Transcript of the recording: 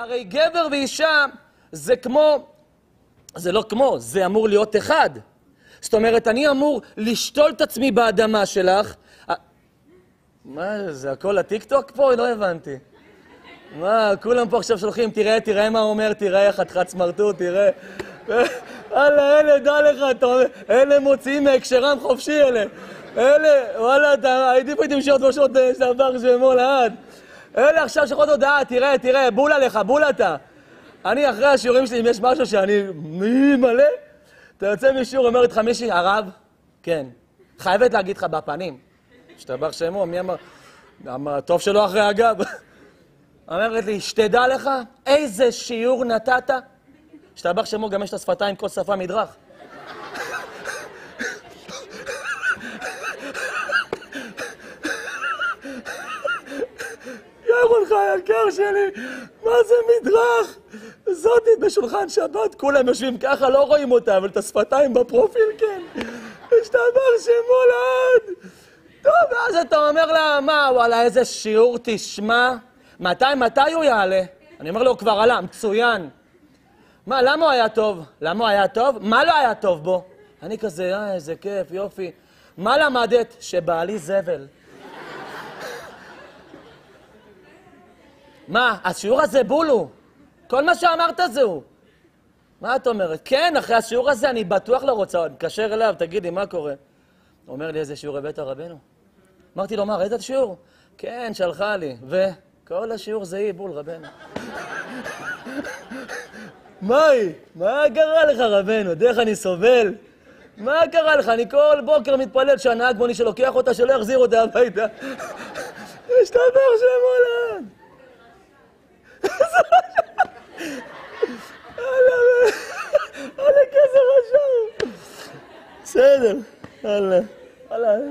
הרי גבר ואישה זה כמו, זה לא כמו, זה אמור להיות אחד. זאת אומרת, אני אמור לשתול את עצמי באדמה שלך. מה, זה הכל הטיקטוק פה? לא הבנתי. מה, כולם פה עכשיו שולחים, תראה, תראה מה הוא אומר, תראה חתיכת סמרטוט, תראה. וואלה, אלה, דע לך, אתה אומר, אלה מוציאים מהקשרם חופשי, אלה. אלה, וואלה, אתה, הייתי פה איתי שעות ושעות שעבר שמו לעד. אלה עכשיו שולחות הודעה, תראה, תראה, בול עליך, בול אתה. אני, אחרי השיעורים שלי, אם יש משהו שאני מלא, אתה יוצא משיעור, אומר איתך מישהי, הרב? כן. חייבת להגיד לך בפנים. השתבח שמו, מי אמר? אמר, טוב שלא אחרי הגב. אומרת לי, שתדע לך, איזה שיעור נתת? השתבח שמו, גם יש את השפתיים, כל שפה מדרך. ירון לך היקר שלי, מה זה מדרך? זאתי בשולחן שבת, כולם יושבים ככה, לא רואים אותה, אבל את השפתיים בפרופיל כן. השתבח שמו לעד. טוב, ואז אתה אומר לה, מה, וואלה, איזה שיעור תשמע? מתי, מתי הוא יעלה? אני אומר לו, הוא כבר עלה, מצוין. מה, למה הוא היה טוב? למה הוא היה טוב? מה לא היה טוב בו? אני כזה, אה, איזה כיף, יופי. מה למדת? שבעלי זבל. מה, השיעור הזה בולו. כל מה שאמרת זהו. מה את אומרת? כן, אחרי השיעור הזה אני בטוח לא רוצה, אני מתקשר אליו, תגידי, מה קורה? הוא אומר לי, איזה שיעור הבאת רבנו? אמרתי לו, מה, ראית את השיעור? כן, שלחה לי. וכל השיעור זה היא, בול, רבנו. מה היא? מה קרה לך, רבנו? דרך אני סובל? מה קרה לך? אני כל בוקר מתפלל שהנהג מוני שלוקח אותה, שלא יחזיר אותה הביתה. דבר שם עולם. Söyledim. Allah. Allah.